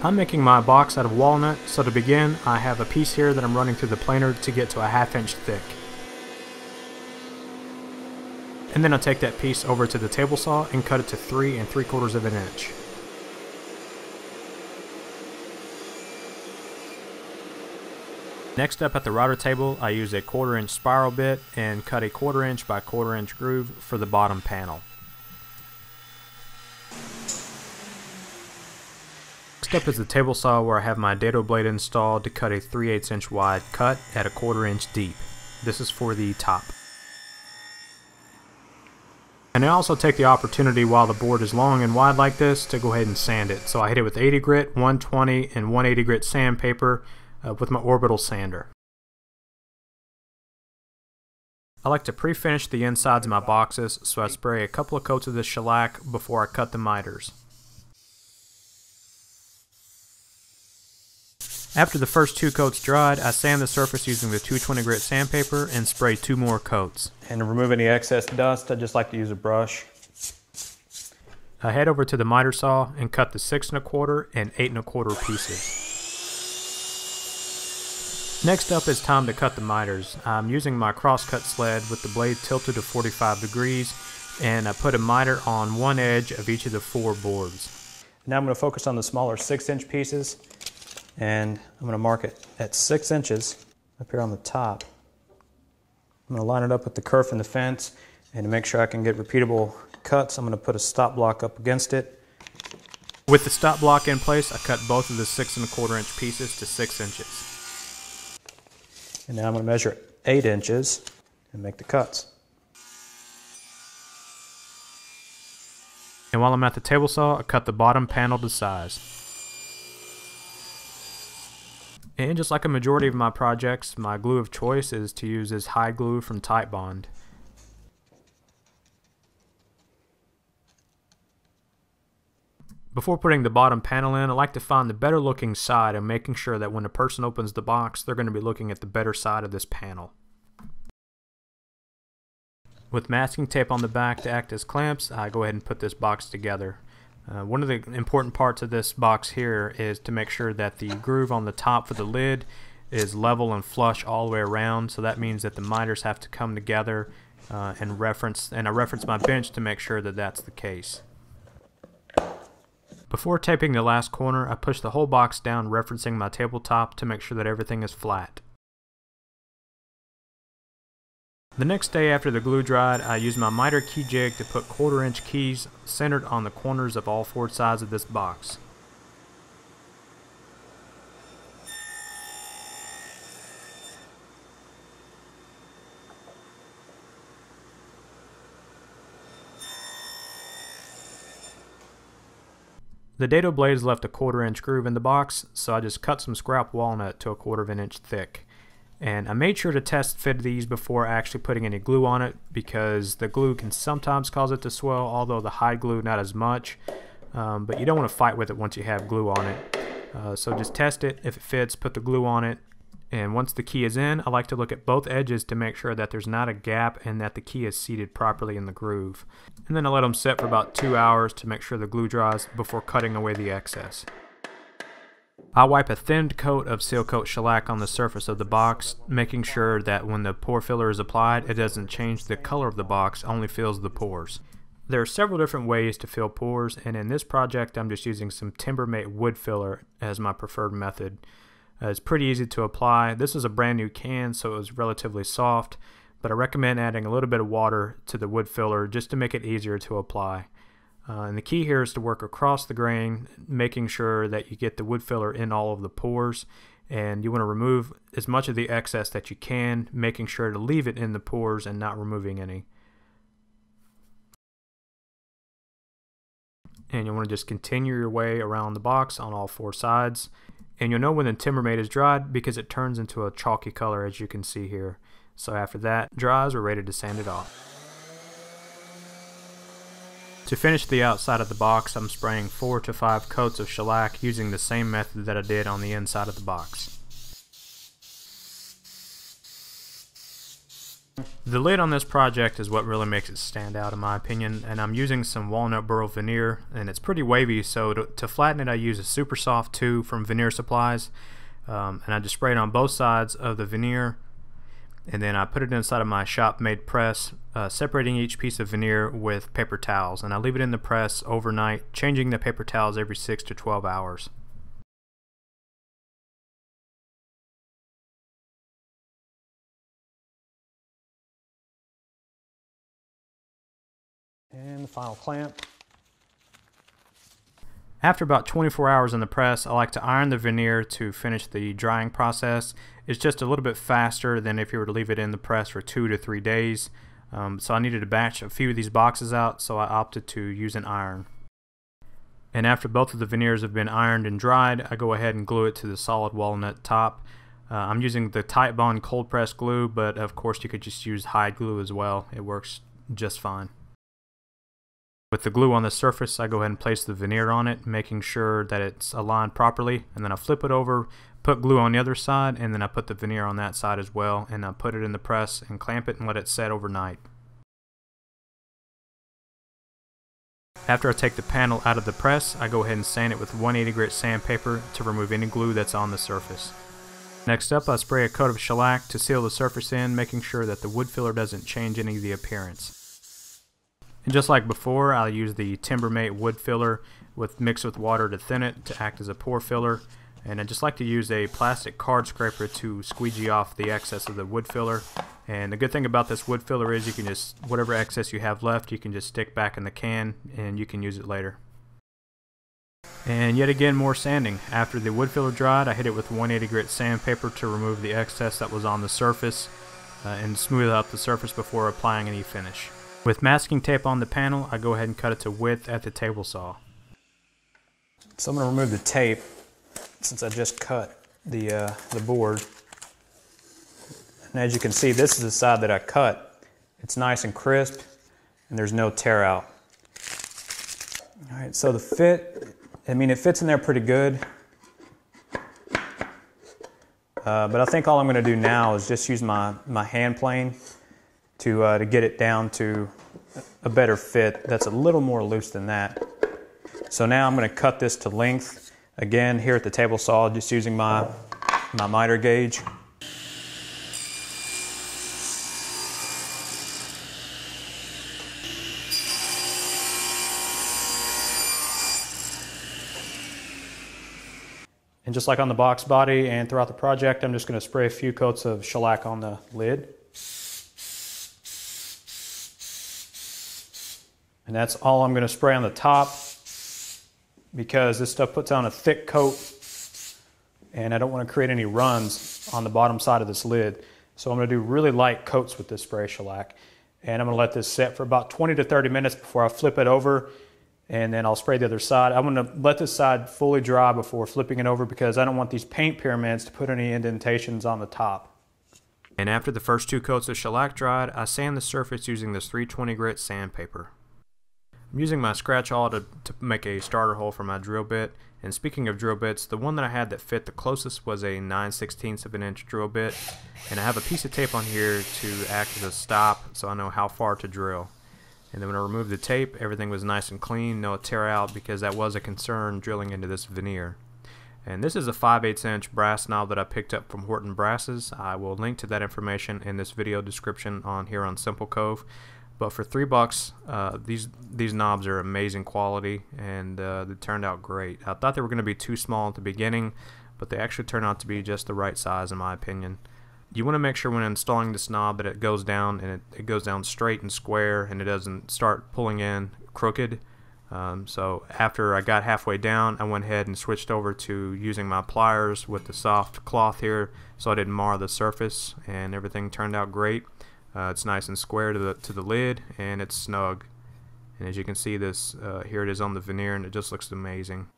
I'm making my box out of walnut, so to begin, I have a piece here that I'm running through the planer to get to a half inch thick. And then I'll take that piece over to the table saw and cut it to 3 and 3 quarters of an inch. Next up at the router table, I use a quarter inch spiral bit and cut a quarter inch by quarter inch groove for the bottom panel. Next up is the table saw where I have my dado blade installed to cut a 3 8 inch wide cut at a quarter inch deep. This is for the top. And I also take the opportunity while the board is long and wide like this to go ahead and sand it. So I hit it with 80 grit, 120, and 180 grit sandpaper uh, with my orbital sander. I like to pre-finish the insides of my boxes, so I spray a couple of coats of this shellac before I cut the miters. After the first two coats dried, I sand the surface using the 220 grit sandpaper and spray two more coats. And to remove any excess dust, I just like to use a brush. I head over to the miter saw and cut the six and a quarter and eight and a quarter pieces. Next up is time to cut the miters. I'm using my crosscut sled with the blade tilted to 45 degrees and I put a miter on one edge of each of the four boards. Now I'm going to focus on the smaller 6 inch pieces and I'm going to mark it at six inches up here on the top. I'm going to line it up with the kerf in the fence and to make sure I can get repeatable cuts I'm going to put a stop block up against it. With the stop block in place I cut both of the six and a quarter inch pieces to six inches. And now I'm going to measure eight inches and make the cuts. And while I'm at the table saw I cut the bottom panel to size. And just like a majority of my projects, my glue of choice is to use this hide glue from Titebond. Before putting the bottom panel in, I like to find the better looking side and making sure that when a person opens the box, they're going to be looking at the better side of this panel. With masking tape on the back to act as clamps, I go ahead and put this box together. Uh, one of the important parts of this box here is to make sure that the groove on the top for the lid is level and flush all the way around so that means that the miters have to come together uh, and reference and I reference my bench to make sure that that's the case. Before taping the last corner I push the whole box down referencing my tabletop to make sure that everything is flat. The next day after the glue dried, I used my miter key jig to put quarter inch keys centered on the corners of all four sides of this box. The dado blades left a quarter inch groove in the box, so I just cut some scrap walnut to a quarter of an inch thick. And I made sure to test fit these before actually putting any glue on it because the glue can sometimes cause it to swell, although the hide glue not as much. Um, but you don't want to fight with it once you have glue on it. Uh, so just test it. If it fits, put the glue on it. And once the key is in, I like to look at both edges to make sure that there's not a gap and that the key is seated properly in the groove. And then I let them set for about two hours to make sure the glue dries before cutting away the excess. I wipe a thinned coat of seal coat shellac on the surface of the box, making sure that when the pore filler is applied, it doesn't change the color of the box, only fills the pores. There are several different ways to fill pores, and in this project I'm just using some Timbermate wood filler as my preferred method. Uh, it's pretty easy to apply. This is a brand new can, so it was relatively soft, but I recommend adding a little bit of water to the wood filler just to make it easier to apply. Uh, and the key here is to work across the grain, making sure that you get the wood filler in all of the pores. And you want to remove as much of the excess that you can, making sure to leave it in the pores and not removing any. And you want to just continue your way around the box on all four sides. And you'll know when the Timbermate is dried because it turns into a chalky color as you can see here. So after that dries, we're ready to sand it off. To finish the outside of the box, I'm spraying 4 to 5 coats of shellac using the same method that I did on the inside of the box. The lid on this project is what really makes it stand out in my opinion and I'm using some walnut burl veneer and it's pretty wavy so to, to flatten it I use a super soft 2 from Veneer Supplies um, and I just spray it on both sides of the veneer and then I put it inside of my shop made press uh, separating each piece of veneer with paper towels and I leave it in the press overnight changing the paper towels every 6 to 12 hours. And the final clamp. After about 24 hours in the press, I like to iron the veneer to finish the drying process. It's just a little bit faster than if you were to leave it in the press for two to three days. Um, so I needed to batch a few of these boxes out, so I opted to use an iron. And after both of the veneers have been ironed and dried, I go ahead and glue it to the solid walnut top. Uh, I'm using the Titebond cold press glue, but of course you could just use hide glue as well. It works just fine. With the glue on the surface, I go ahead and place the veneer on it, making sure that it's aligned properly, and then I flip it over, put glue on the other side, and then I put the veneer on that side as well, and I put it in the press and clamp it and let it set overnight. After I take the panel out of the press, I go ahead and sand it with 180 grit sandpaper to remove any glue that's on the surface. Next up, I spray a coat of shellac to seal the surface in, making sure that the wood filler doesn't change any of the appearance. And just like before, I'll use the Timbermate wood filler with mixed with water to thin it to act as a pore filler. And I just like to use a plastic card scraper to squeegee off the excess of the wood filler. And the good thing about this wood filler is you can just, whatever excess you have left, you can just stick back in the can and you can use it later. And yet again more sanding. After the wood filler dried, I hit it with 180 grit sandpaper to remove the excess that was on the surface uh, and smooth out the surface before applying any finish. With masking tape on the panel, I go ahead and cut it to width at the table saw. So I'm going to remove the tape since I just cut the, uh, the board. And as you can see, this is the side that I cut. It's nice and crisp and there's no tear out. All right, so the fit, I mean, it fits in there pretty good. Uh, but I think all I'm going to do now is just use my, my hand plane to, uh, to get it down to a better fit that's a little more loose than that. So now I'm going to cut this to length. Again, here at the table saw, just using my, my miter gauge. And just like on the box body and throughout the project, I'm just going to spray a few coats of shellac on the lid. And that's all I'm going to spray on the top because this stuff puts on a thick coat and I don't want to create any runs on the bottom side of this lid. So I'm going to do really light coats with this spray shellac. And I'm going to let this set for about 20 to 30 minutes before I flip it over and then I'll spray the other side. I'm going to let this side fully dry before flipping it over because I don't want these paint pyramids to put any indentations on the top. And after the first two coats of shellac dried, I sand the surface using this 320 grit sandpaper. I'm using my scratch awl to, to make a starter hole for my drill bit. And speaking of drill bits, the one that I had that fit the closest was a 9 16 of an inch drill bit. And I have a piece of tape on here to act as a stop so I know how far to drill. And then when I removed the tape, everything was nice and clean, no tear out because that was a concern drilling into this veneer. And this is a 5 8 inch brass knob that I picked up from Horton Brasses. I will link to that information in this video description on here on Simple Cove. But for three bucks, uh, these these knobs are amazing quality, and uh, they turned out great. I thought they were going to be too small at the beginning, but they actually turned out to be just the right size in my opinion. You want to make sure when installing this knob that it goes down and it, it goes down straight and square, and it doesn't start pulling in crooked. Um, so after I got halfway down, I went ahead and switched over to using my pliers with the soft cloth here so I didn't mar the surface, and everything turned out great. Uh, it's nice and square to the to the lid, and it's snug. And as you can see, this uh, here it is on the veneer, and it just looks amazing.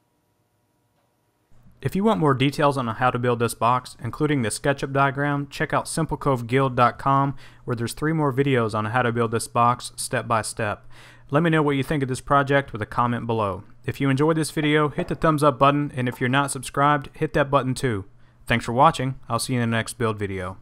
If you want more details on how to build this box, including the SketchUp diagram, check out SimpleCoveGuild.com where there's three more videos on how to build this box step by step. Let me know what you think of this project with a comment below. If you enjoyed this video, hit the thumbs up button, and if you're not subscribed, hit that button too. Thanks for watching. I'll see you in the next build video.